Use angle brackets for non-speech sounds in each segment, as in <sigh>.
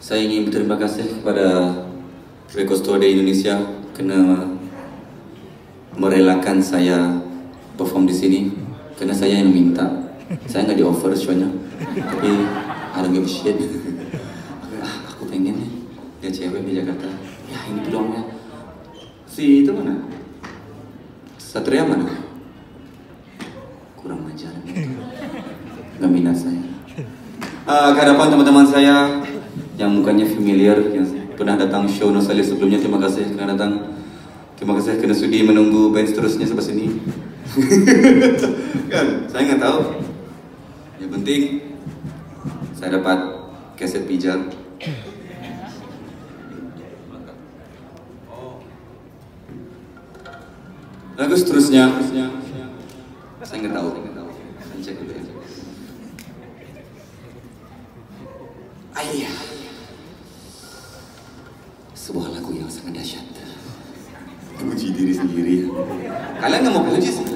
Saya ingin berterima kasih kepada di Indonesia kena merelakan saya perform di sini karena saya yang minta. Saya nggak di offer show-nya, tapi I don't give a shit. ah, <laughs> aku pengen nih dia cewek di Jakarta. Ya ini peluangnya. Si itu mana? Satria mana? Kurang ajar. Nggak minat saya. Uh, ke hadapan teman-teman saya yang mukanya familiar yang pernah datang show Nostalgia sebelumnya terima kasih. Karena datang terima kasih. Karena sudi menunggu band seterusnya sampai sini. Kan? Saya nggak tahu. Yang penting saya dapat keset pijat lagu seterusnya saya nggak tahu saya cek dulu ya Ayah. Sangat dahsyat. Puji diri sendiri. Kalian nggak mau puji sih?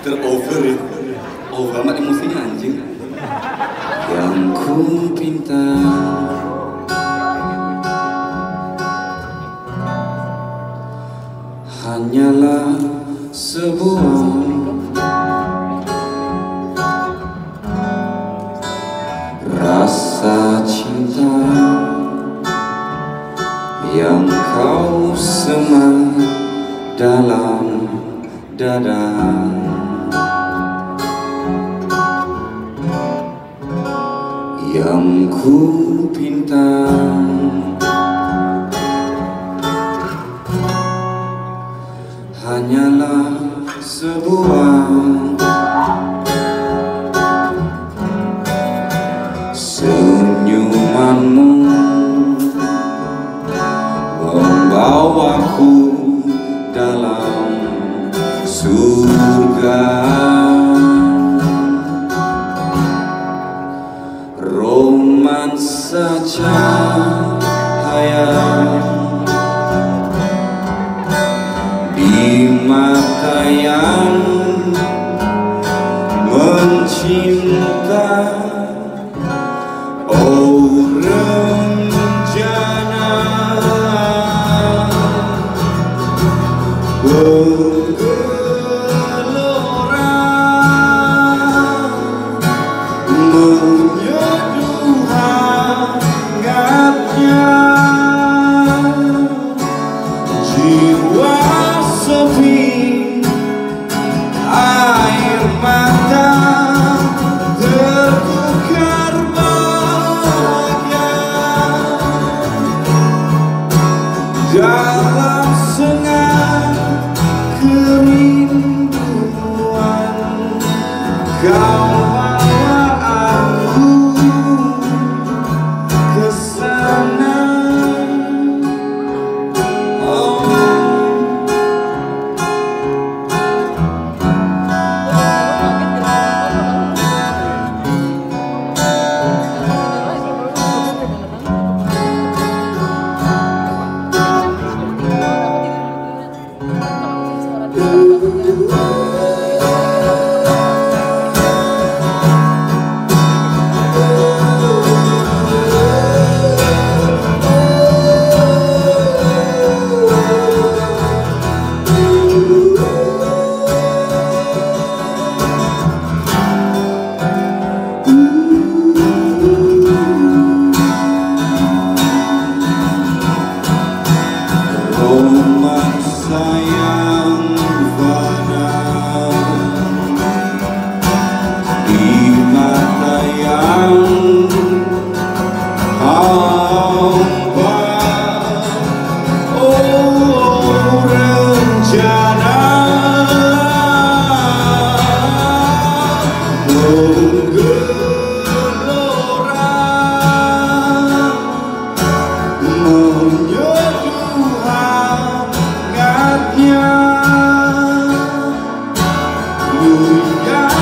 Terover ya. Over amat emosinya anjing. Yang ku pinta hanyalah sebuah rasa cinta yang kau semat dalam dada. Yang ku pinta hanyalah sebuah senyumanmu membawaku cahaya di mata yang mencinta dalam sengat kerinduan kau Hallelujah.